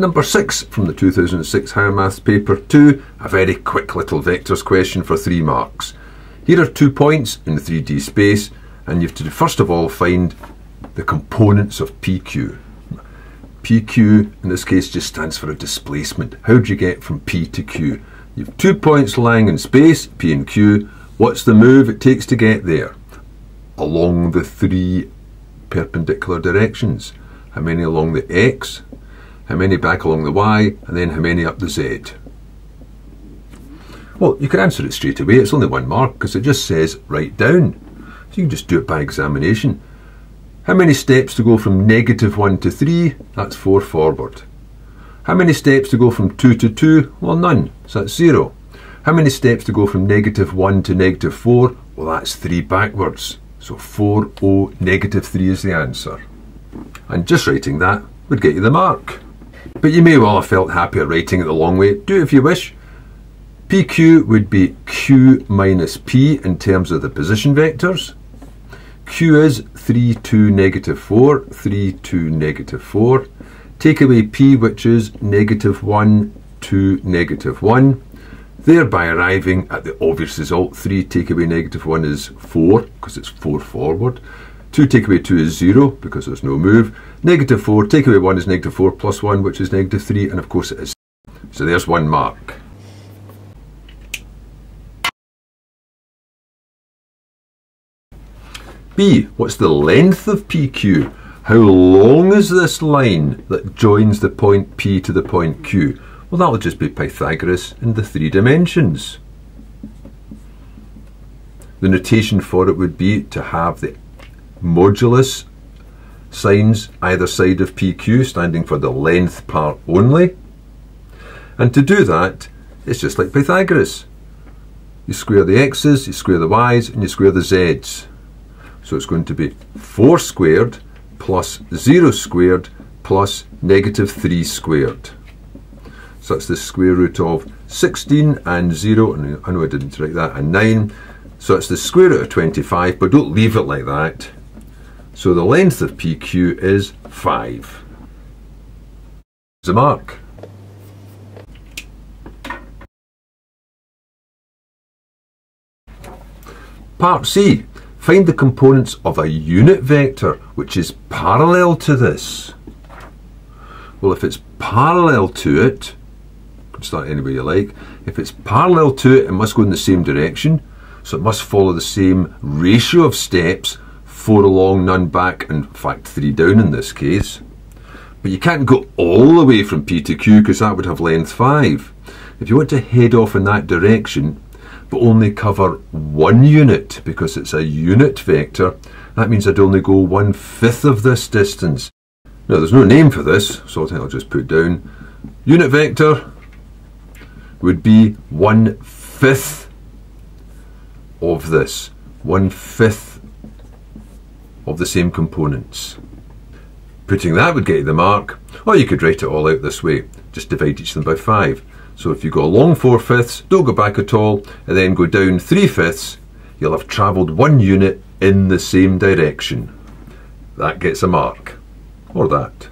Number 6 from the 2006 Higher Maths Paper 2, a very quick little vectors question for 3 marks. Here are two points in the 3D space and you have to first of all find the components of PQ. PQ in this case just stands for a displacement. How do you get from P to Q? You have two points lying in space, P and Q. What's the move it takes to get there? Along the three perpendicular directions. How many along the X? How many back along the Y? And then how many up the Z? Well, you can answer it straight away. It's only one mark because it just says write down. So you can just do it by examination. How many steps to go from negative 1 to 3? That's 4 forward. How many steps to go from 2 to 2? Well, none, so that's 0. How many steps to go from negative 1 to negative 4? Well, that's 3 backwards. So 4, 0, negative 3 is the answer. And just writing that would get you the mark. But you may well have felt happier writing it the long way. Do it if you wish. PQ would be Q minus P in terms of the position vectors. Q is 3, 2, negative 4, 3, 2, negative 4. Take away P, which is negative 1, 2, negative 1, thereby arriving at the obvious result. 3 take away negative 1 is 4, because it's 4 forward. 2 take away 2 is 0, because there's no move. Negative 4, take away 1 is negative 4 plus 1, which is negative 3, and of course it is. So there's one mark. B. What's the length of PQ? How long is this line that joins the point P to the point Q? Well, that'll just be Pythagoras in the three dimensions. The notation for it would be to have the modulus signs either side of PQ, standing for the length part only. And to do that, it's just like Pythagoras. You square the x's, you square the y's, and you square the z's. So it's going to be 4 squared plus 0 squared plus negative 3 squared. So that's the square root of 16 and 0, and I know I didn't write that, and 9. So it's the square root of 25, but don't leave it like that. So the length of PQ is 5. There's a mark. Part C. Find the components of a unit vector which is parallel to this. Well, if it's parallel to it, start any way you like. If it's parallel to it, it must go in the same direction. So it must follow the same ratio of steps, four along, none back, and fact three down in this case. But you can't go all the way from P to Q because that would have length 5. If you want to head off in that direction, but only cover one unit because it's a unit vector, that means I'd only go one fifth of this distance. Now there's no name for this, so I'll just put down unit vector would be one fifth of this, one fifth of the same components. Putting that would get you the mark, or you could write it all out this way, just divide each of them by 5. So if you go along 4 fifths, don't go back at all, and then go down 3 fifths, you'll have travelled one unit in the same direction. That gets a mark, or that.